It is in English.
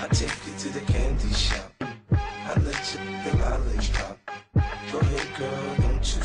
I take you to the candy shop. I let you think I let you. Go ahead, girl, don't you